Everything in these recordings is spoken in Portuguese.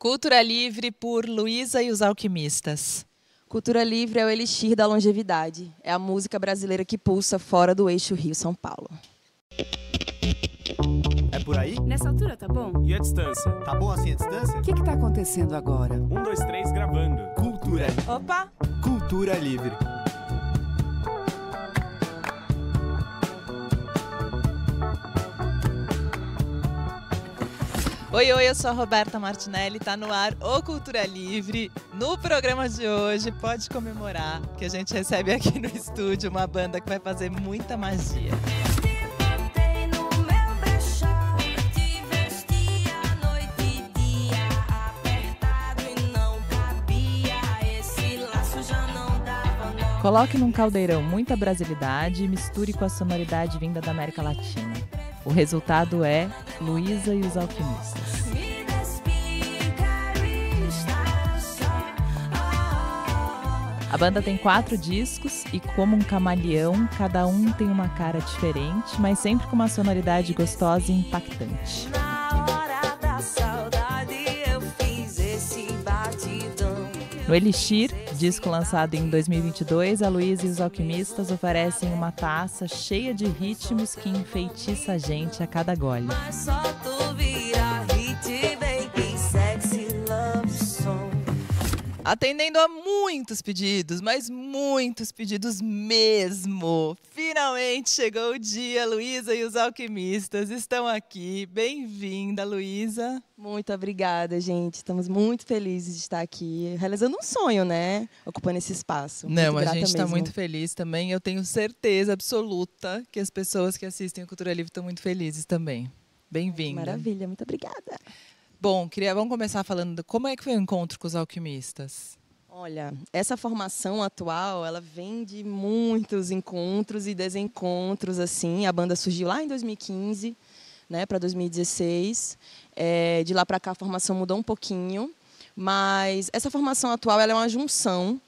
Cultura Livre por Luísa e os Alquimistas. Cultura Livre é o elixir da longevidade. É a música brasileira que pulsa fora do eixo Rio-São Paulo. É por aí? Nessa altura tá bom? E a distância? Tá bom assim a distância? O que, que tá acontecendo agora? Um, dois, três, gravando. Cultura. Opa! Cultura Livre. Oi, oi, eu sou a Roberta Martinelli, tá no ar o Cultura Livre. No programa de hoje, pode comemorar que a gente recebe aqui no estúdio uma banda que vai fazer muita magia. Coloque num caldeirão muita brasilidade e misture com a sonoridade vinda da América Latina. O resultado é Luísa e os Alquimistas. A banda tem quatro discos e, como um camaleão, cada um tem uma cara diferente, mas sempre com uma sonoridade gostosa e impactante. No Elixir, disco lançado em 2022, a Luísa e os Alquimistas oferecem uma taça cheia de ritmos que enfeitiça a gente a cada gole. Atendendo a muitos pedidos, mas muitos pedidos mesmo. Finalmente chegou o dia, Luísa e os alquimistas estão aqui. Bem-vinda, Luísa. Muito obrigada, gente. Estamos muito felizes de estar aqui, realizando um sonho, né? Ocupando esse espaço. Não, a gente está muito feliz também. Eu tenho certeza absoluta que as pessoas que assistem o Cultura Livre estão muito felizes também. Bem-vinda. Maravilha, muito obrigada. Bom, queria, vamos começar falando como é que foi o encontro com os alquimistas. Olha, essa formação atual, ela vem de muitos encontros e desencontros, assim. A banda surgiu lá em 2015, né, para 2016. É, de lá para cá a formação mudou um pouquinho, mas essa formação atual ela é uma junção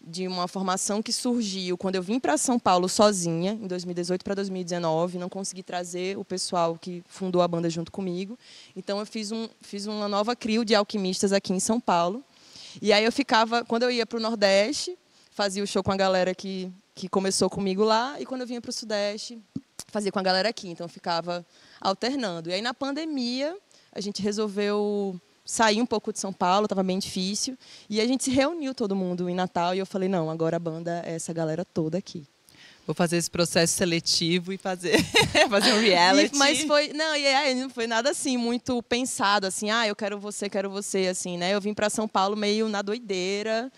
de uma formação que surgiu quando eu vim para São Paulo sozinha, em 2018 para 2019. Não consegui trazer o pessoal que fundou a banda junto comigo. Então, eu fiz, um, fiz uma nova crio de alquimistas aqui em São Paulo. E aí eu ficava, quando eu ia para o Nordeste, fazia o show com a galera que, que começou comigo lá. E quando eu vinha para o Sudeste, fazia com a galera aqui. Então, eu ficava alternando. E aí, na pandemia, a gente resolveu saí um pouco de São Paulo, estava bem difícil. E a gente se reuniu todo mundo em Natal e eu falei, não, agora a banda é essa galera toda aqui. Vou fazer esse processo seletivo e fazer, fazer um reality. E, mas foi, não, e aí não foi nada assim muito pensado assim, ah, eu quero você, quero você assim, né? Eu vim para São Paulo meio na doideira.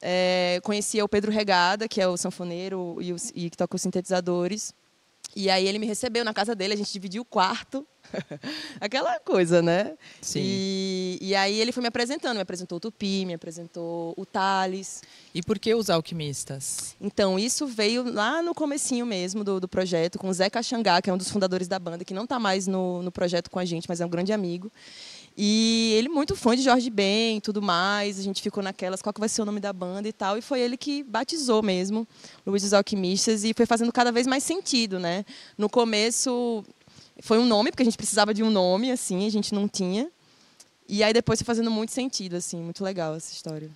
É, conhecia o Pedro Regada, que é o sanfoneiro e, o, e que toca os sintetizadores. E aí ele me recebeu na casa dele, a gente dividiu o quarto. Aquela coisa, né? Sim. E, e, aí ele foi me apresentando, me apresentou o Tupi, me apresentou o Thales. E por que os alquimistas? Então, isso veio lá no comecinho mesmo do, do projeto, com o Zé Caxangá, que é um dos fundadores da banda, que não está mais no, no projeto com a gente, mas é um grande amigo. E ele muito fã de Jorge Ben e tudo mais. A gente ficou naquelas, qual que vai ser o nome da banda e tal. E foi ele que batizou mesmo Luiz dos Alquimistas e foi fazendo cada vez mais sentido, né? No começo foi um nome, porque a gente precisava de um nome, assim, a gente não tinha. E aí depois foi fazendo muito sentido, assim, muito legal essa história.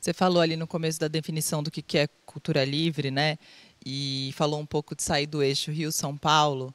Você falou ali no começo da definição do que é cultura livre, né? E falou um pouco de sair do eixo Rio-São Paulo.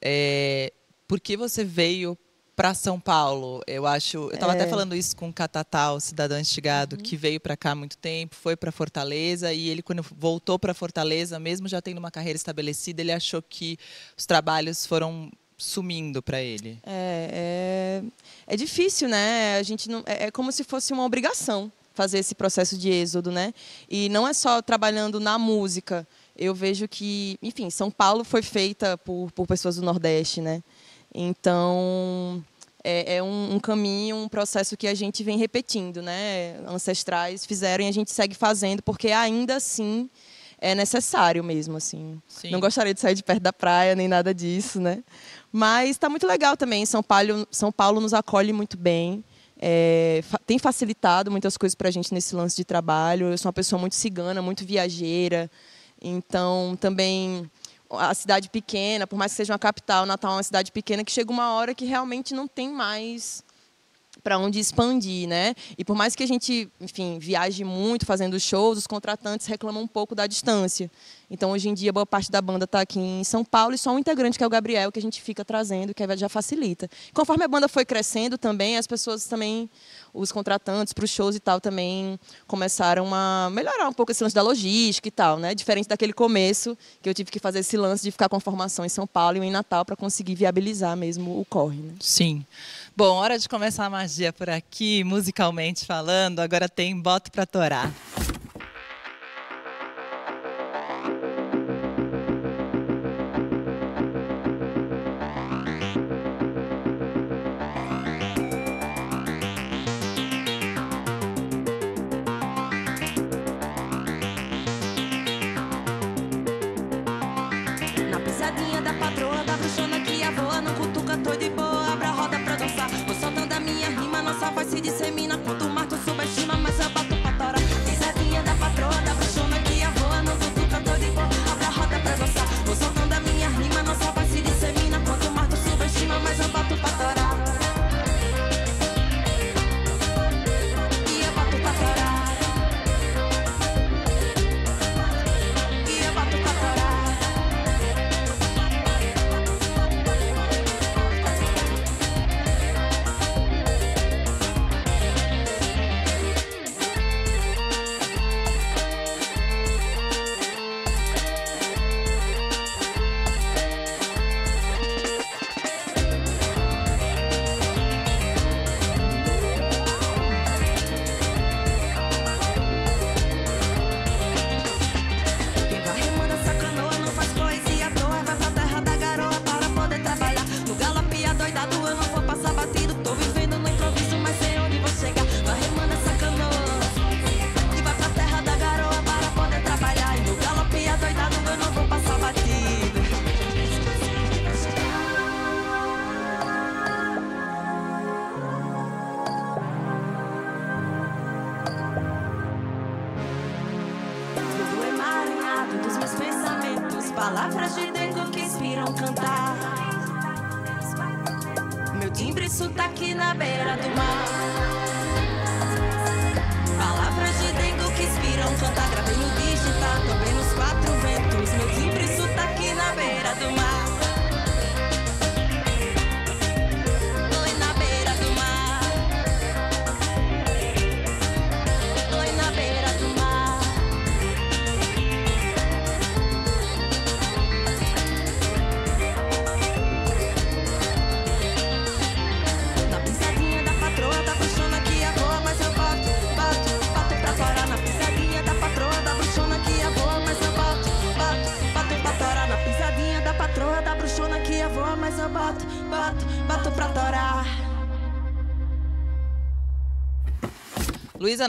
É, por que você veio para São Paulo? Eu acho, eu estava é. até falando isso com o Catatal, cidadão instigado, uhum. que veio para cá há muito tempo, foi para Fortaleza e ele quando voltou para Fortaleza, mesmo já tendo uma carreira estabelecida, ele achou que os trabalhos foram sumindo para ele. É, é, é, difícil, né? A gente não, é, é como se fosse uma obrigação fazer esse processo de êxodo, né? E não é só trabalhando na música. Eu vejo que, enfim, São Paulo foi feita por, por pessoas do Nordeste, né? Então é, é um, um, caminho, um processo que a gente vem repetindo, né? Ancestrais fizeram e a gente segue fazendo porque ainda assim é necessário mesmo, assim. Sim. Não gostaria de sair de perto da praia nem nada disso, né? Mas está muito legal também. São Paulo, São Paulo nos acolhe muito bem. É, tem facilitado muitas coisas para a gente nesse lance de trabalho. Eu sou uma pessoa muito cigana, muito viajeira. Então, também a cidade pequena, por mais que seja uma capital, Natal é uma cidade pequena, que chega uma hora que realmente não tem mais para onde expandir, né? E por mais que a gente, enfim, viaje muito fazendo shows, os contratantes reclamam um pouco da distância. Então, hoje em dia, boa parte da banda está aqui em São Paulo e só um integrante, que é o Gabriel, que a gente fica trazendo, que já facilita. Conforme a banda foi crescendo também, as pessoas também, os contratantes para os shows e tal, também começaram a melhorar um pouco esse lance da logística e tal, né? Diferente daquele começo, que eu tive que fazer esse lance de ficar com a formação em São Paulo e em Natal para conseguir viabilizar mesmo o corre. Né? Sim. Bom, hora de começar a magia por aqui, musicalmente falando. Agora tem Boto para Torar. Luísa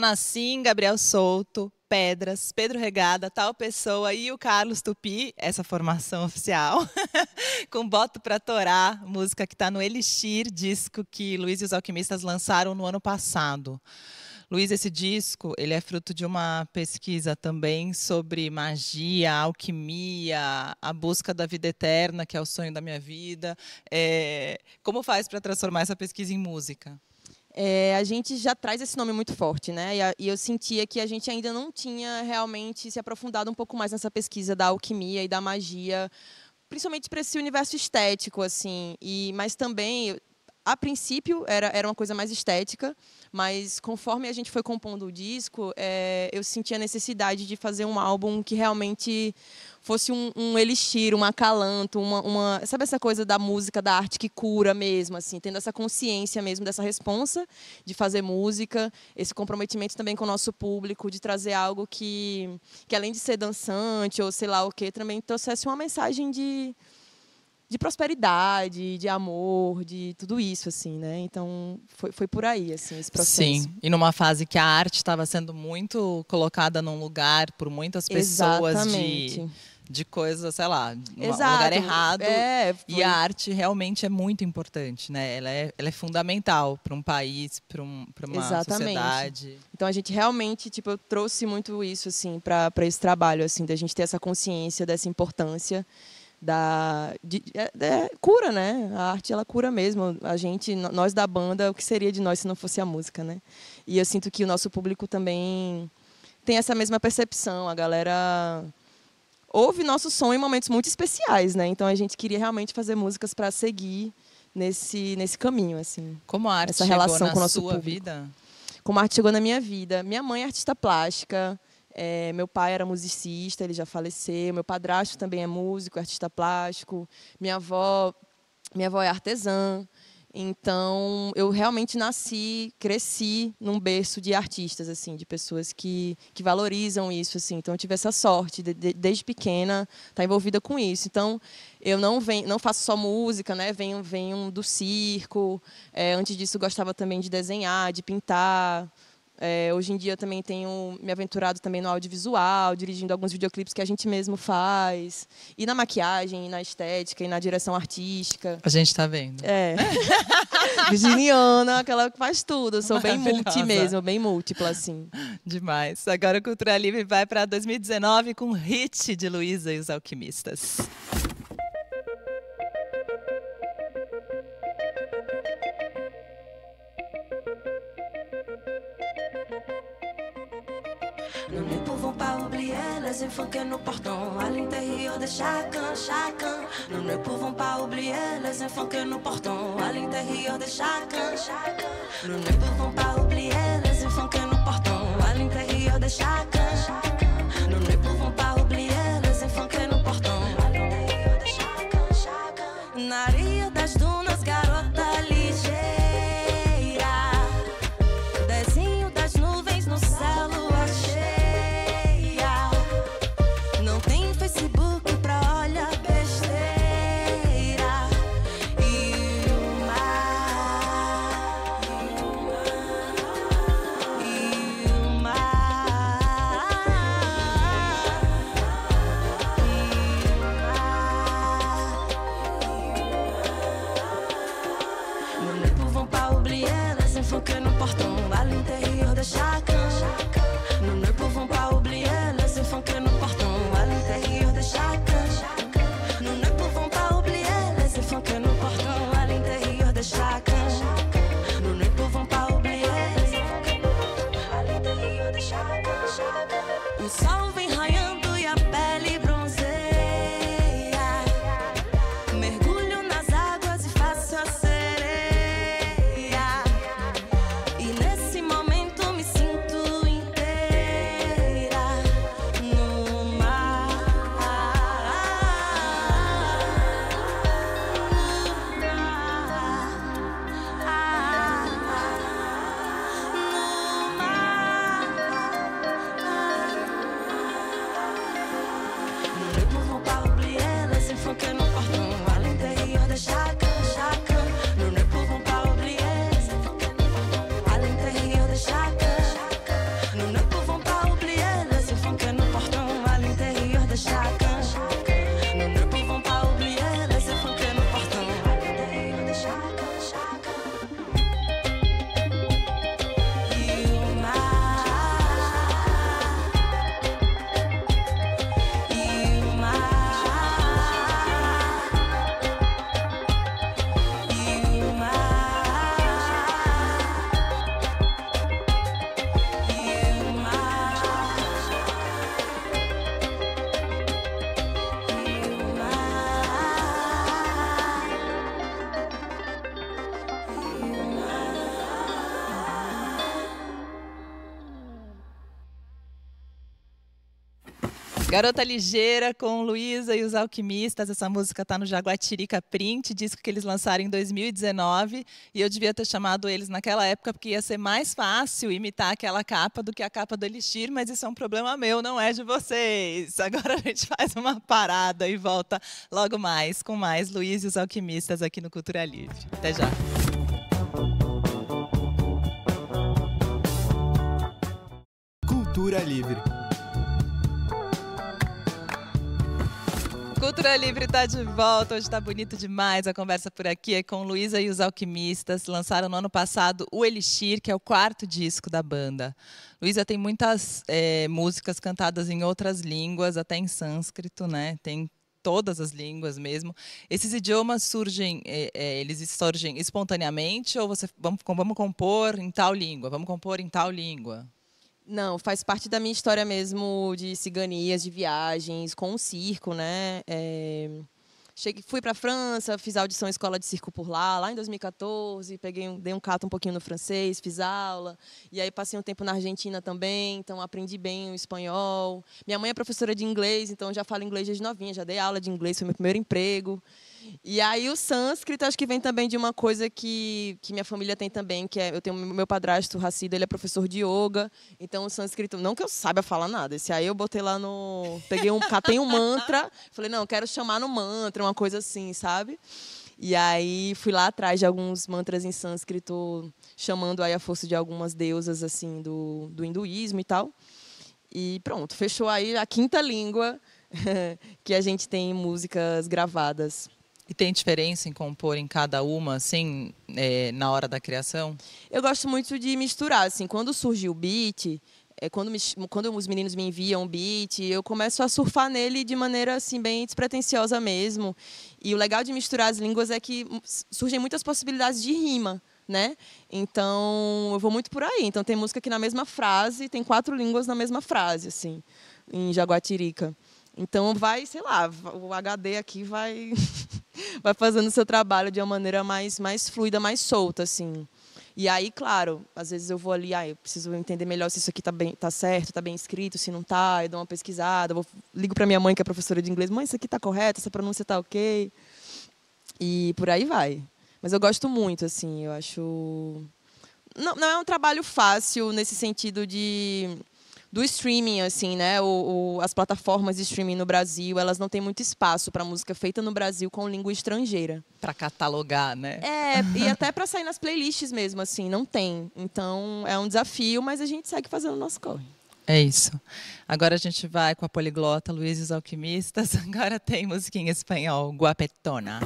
Nassim, Gabriel Souto, Pedras, Pedro Regada, Tal Pessoa e o Carlos Tupi, essa formação oficial, com Boto para Torar, música que está no Elixir, disco que Luiz e os Alquimistas lançaram no ano passado. Luiz, esse disco ele é fruto de uma pesquisa também sobre magia, alquimia, a busca da vida eterna, que é o sonho da minha vida. É... Como faz para transformar essa pesquisa em música? É, a gente já traz esse nome muito forte, né? E, a, e, eu sentia que a gente ainda não tinha realmente se aprofundado um pouco mais nessa pesquisa da alquimia e da magia, principalmente para esse universo estético, assim. E, mas também, a princípio, era, era uma coisa mais estética, mas conforme a gente foi compondo o disco, é, eu senti a necessidade de fazer um álbum que realmente fosse um, um elixir, um acalanto, uma, uma, sabe essa coisa da música, da arte que cura mesmo, assim, tendo essa consciência mesmo dessa responsa de fazer música, esse comprometimento também com o nosso público, de trazer algo que, que além de ser dançante ou sei lá o que, também trouxesse uma mensagem de de prosperidade, de amor, de tudo isso, assim, né? Então, foi, foi por aí, assim, esse processo. Sim, e numa fase que a arte estava sendo muito colocada num lugar por muitas pessoas Exatamente. de de coisas, sei lá, no lugar errado. É, foi... E a arte realmente é muito importante, né? Ela é, ela é fundamental para um país, para um, uma Exatamente. sociedade. Então a gente realmente, tipo, eu trouxe muito isso assim para esse trabalho assim, da gente ter essa consciência dessa importância da de, é, é, cura, né? A arte ela cura mesmo. A gente, nós da banda, o que seria de nós se não fosse a música, né? E eu sinto que o nosso público também tem essa mesma percepção. A galera ouve nosso som em momentos muito especiais, né? Então a gente queria realmente fazer músicas para seguir nesse nesse caminho, assim. Como a arte essa relação com o nosso sua público. vida? Como a arte chegou na minha vida. Minha mãe é artista plástica. É, meu pai era musicista, ele já faleceu. Meu padrasto também é músico, artista plástico. Minha avó, minha avó é artesã. Então, eu realmente nasci, cresci num berço de artistas, assim, de pessoas que, que valorizam isso, assim. Então, eu tive essa sorte de, de, desde pequena estar tá envolvida com isso. Então, eu não venho, não faço só música, né? Venho, venho do circo. É, antes disso, gostava também de desenhar, de pintar. É, hoje em dia também tenho me aventurado também no audiovisual, dirigindo alguns videoclipes que a gente mesmo faz. E na maquiagem, e na estética, e na direção artística. A gente está vendo. É. Virginiana, aquela que faz tudo. Eu sou bem multi mesmo, bem múltipla, assim. Demais. Agora o Cultura Livre vai para 2019 com hit de Luísa e os Alquimistas. Les infos que nous portons à l'intérieur de chacun, chacun. Nous ne pouvons pas oublier les enfants que nous portons à l'intérieur de chacun, chacun. Nous ne pouvons pas oublier les enfants que nous portons à l'intérieur de chacun. Garota Ligeira com Luísa e os Alquimistas. Essa música está no Jaguatirica Print, disco que eles lançaram em 2019. E eu devia ter chamado eles naquela época porque ia ser mais fácil imitar aquela capa do que a capa do Elixir, mas isso é um problema meu, não é de vocês. Agora a gente faz uma parada e volta logo mais com mais Luiz e os Alquimistas aqui no Cultura Livre. Até já. Cultura Livre. Cultura Livre está de volta. Hoje está bonito demais. A conversa por aqui é com Luísa e os Alquimistas. Lançaram no ano passado o Elixir, que é o quarto disco da banda. Luísa tem muitas é, músicas cantadas em outras línguas, até em sânscrito, né? Tem todas as línguas mesmo. Esses idiomas surgem, é, é, eles surgem espontaneamente ou você vamos, vamos compor em tal língua, vamos compor em tal língua? Não, faz parte da minha história mesmo de ciganias, de viagens, com o circo, né? É... Cheguei, fui para a França, fiz audição escola de circo por lá, lá em 2014, peguei, dei um cato um pouquinho no francês, fiz aula, e aí passei um tempo na Argentina também, então aprendi bem o espanhol. Minha mãe é professora de inglês, então já falo inglês desde novinha, já dei aula de inglês, foi meu primeiro emprego. E aí o sânscrito acho que vem também de uma coisa que, que minha família tem também, que é eu tenho meu padrasto Racida, ele é professor de yoga, então o sânscrito, não que eu saiba falar nada, esse aí eu botei lá no, peguei um, catei um mantra, falei, não, quero chamar no mantra, uma coisa assim, sabe? E aí fui lá atrás de alguns mantras em sânscrito, chamando aí a força de algumas deusas assim do, do hinduísmo e tal. E pronto, fechou aí a quinta língua que a gente tem músicas gravadas. E tem diferença em compor em cada uma, assim, é, na hora da criação? Eu gosto muito de misturar, assim, quando surge o beat, é, quando, me, quando os meninos me enviam o beat, eu começo a surfar nele de maneira, assim, bem despretensiosa mesmo. E o legal de misturar as línguas é que surgem muitas possibilidades de rima, né? Então, eu vou muito por aí. Então, tem música que na mesma frase, tem quatro línguas na mesma frase, assim, em Jaguatirica. Então vai, sei lá, o HD aqui vai vai fazendo o seu trabalho de uma maneira mais mais fluida, mais solta assim. E aí, claro, às vezes eu vou ali, ah, eu preciso entender melhor se isso aqui tá bem, tá certo, tá bem escrito, se não tá, eu dou uma pesquisada, vou, ligo para minha mãe que é professora de inglês, mãe, isso aqui tá correto, essa pronúncia tá OK. E por aí vai. Mas eu gosto muito assim, eu acho não, não é um trabalho fácil nesse sentido de do streaming, assim, né? O, o, as plataformas de streaming no Brasil, elas não têm muito espaço para música feita no Brasil com língua estrangeira. Para catalogar, né? É, e até para sair nas playlists mesmo, assim, não tem. Então é um desafio, mas a gente segue fazendo o nosso corre. É isso. Agora a gente vai com a poliglota Luiz e os Alquimistas. Agora tem musiquinha em espanhol, Guapetona.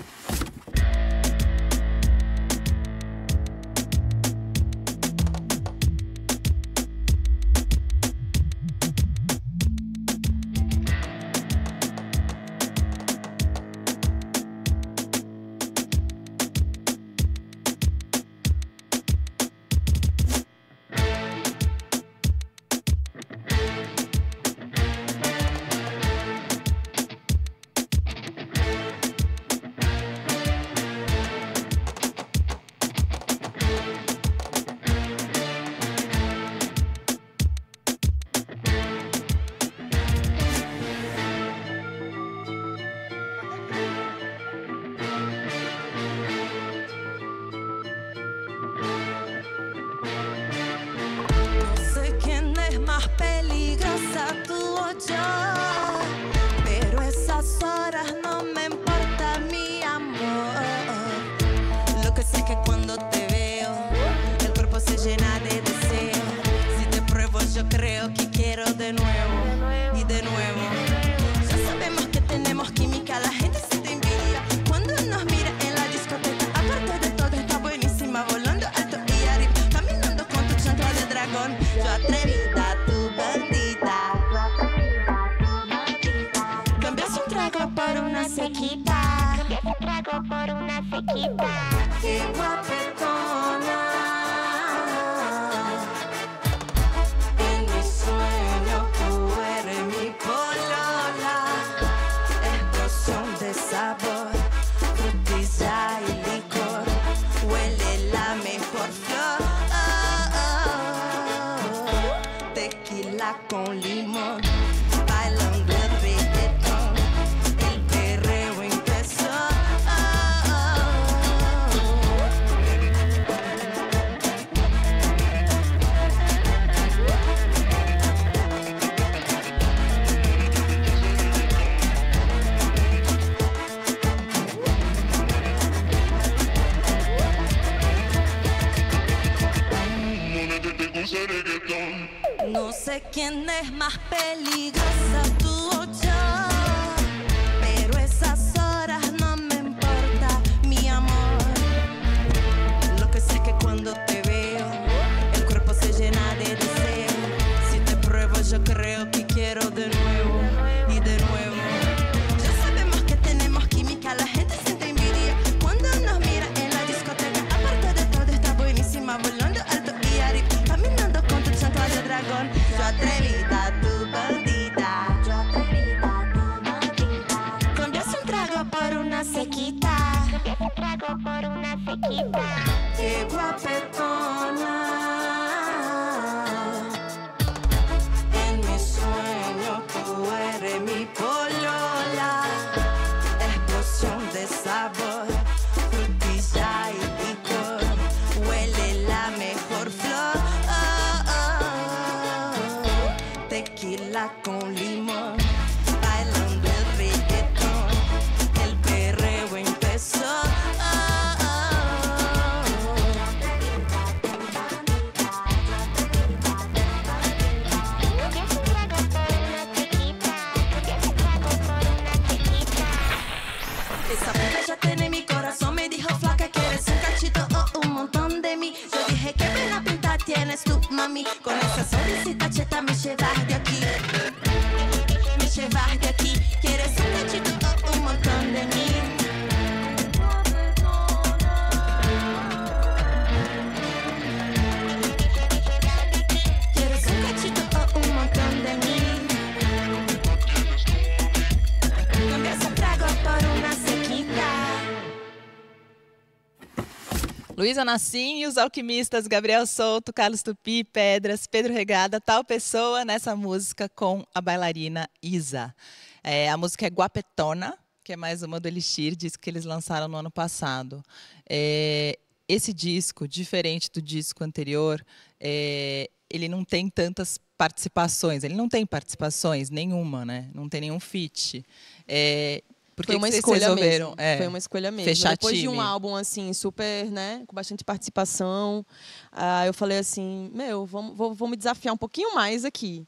Luísa Nassim e os alquimistas Gabriel Souto, Carlos Tupi, Pedras, Pedro Regada, tal pessoa nessa música com a bailarina Isa. É, a música é Guapetona, que é mais uma do Elixir, disco que eles lançaram no ano passado. É, esse disco, diferente do disco anterior, é, ele não tem tantas participações. Ele não tem participações nenhuma, né? Não tem nenhum feat. É, por que Foi uma escolha resolveram? mesmo. É, Foi uma escolha mesmo. fechar Depois de um time. álbum assim super, né, com bastante participação, ah, eu falei assim, meu, vamos, vou, vou me desafiar um pouquinho mais aqui.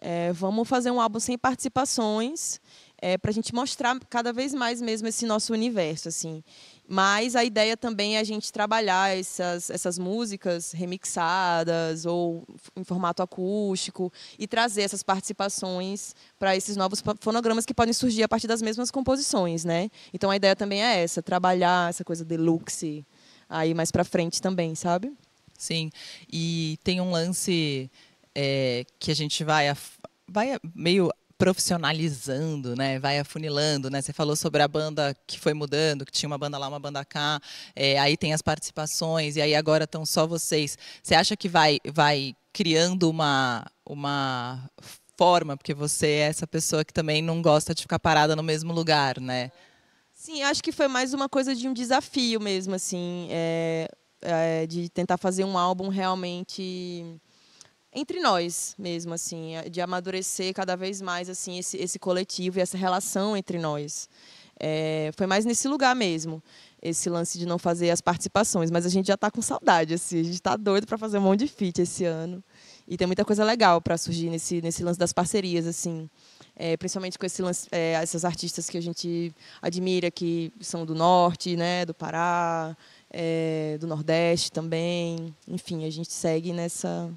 É, vamos fazer um álbum sem participações, é, para a gente mostrar cada vez mais mesmo esse nosso universo, assim. Mas a ideia também é a gente trabalhar essas, essas músicas remixadas ou em formato acústico e trazer essas participações para esses novos fo- fonogramas que podem surgir a partir das mesmas composições, né? Então a ideia também é essa, trabalhar essa coisa deluxe aí mais para frente também, sabe? Sim, e tem um lance é, que a gente vai, af- vai meio profissionalizando, né? Vai afunilando, né? Você falou sobre a banda que foi mudando, que tinha uma banda lá, uma banda cá, é, aí tem as participações e aí agora estão só vocês. Você acha que vai, vai criando uma, uma forma, porque você é essa pessoa que também não gosta de ficar parada no mesmo lugar, né? Sim, acho que foi mais uma coisa de um desafio mesmo, assim, é, é, de tentar fazer um álbum realmente entre nós mesmo, assim, é, de amadurecer cada vez mais assim esse, esse coletivo e essa relação entre nós. É, foi mais nesse lugar mesmo, esse lance de não fazer as participações, mas a gente já está com saudade, assim, a gente está doido para fazer um monte de feat esse ano. E tem muita coisa legal para surgir nesse, nesse lance das parcerias, assim. É, principalmente com esse lance, é, essas artistas que a gente admira, que são do norte, né, do Pará, do Nordeste também. Enfim, a gente segue nessa,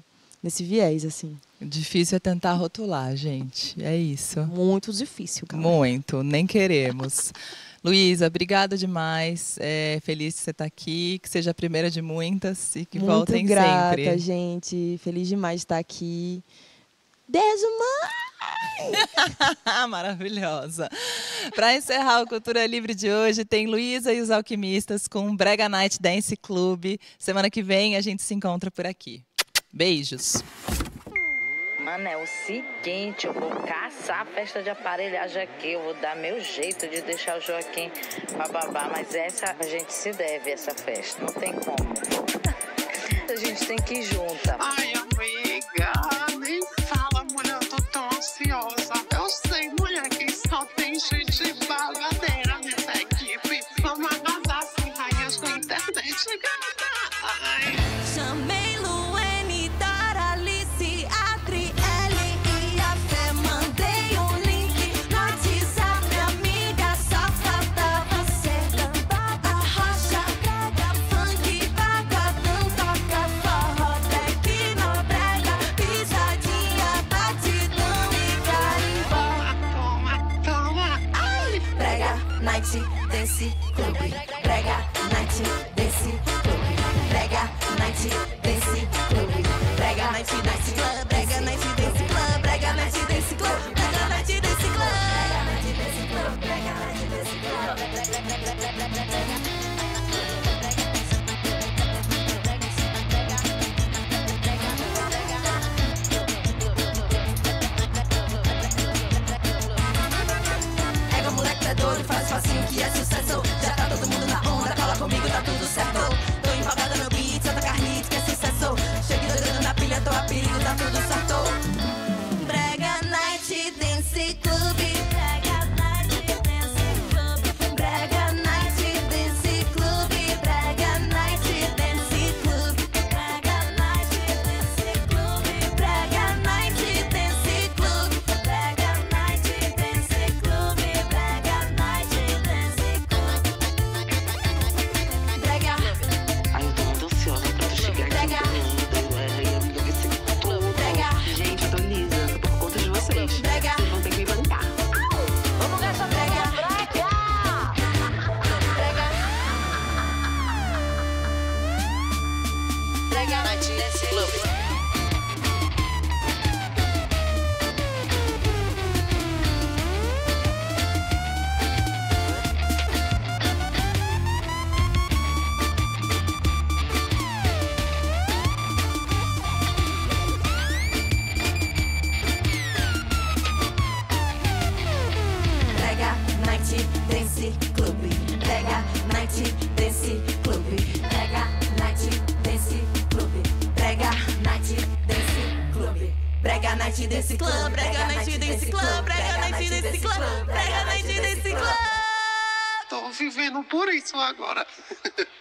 nesse viés, assim. Difícil é tentar rotular, gente. É isso. Muito difícil, cara. Muito, nem queremos. Luísa, obrigada demais. É, feliz que você está aqui, que seja a primeira de muitas e que Muito voltem grata, sempre. gente. Feliz demais de estar aqui. Beijo, mãe! Maravilhosa. Para encerrar o Cultura Livre de hoje, tem Luísa e os Alquimistas com o Brega Night Dance Club. Semana que vem a gente se encontra por aqui. Beijos. Mano, é o seguinte, eu vou caçar a festa de aparelhagem aqui, eu vou dar meu jeito de deixar o Joaquim bababá, mas essa a gente se deve, essa festa, não tem como. A gente tem que ir junta. Ai, nem night, dance, clube. Brega, night, dance, club. Brega, night, vendo por isso agora.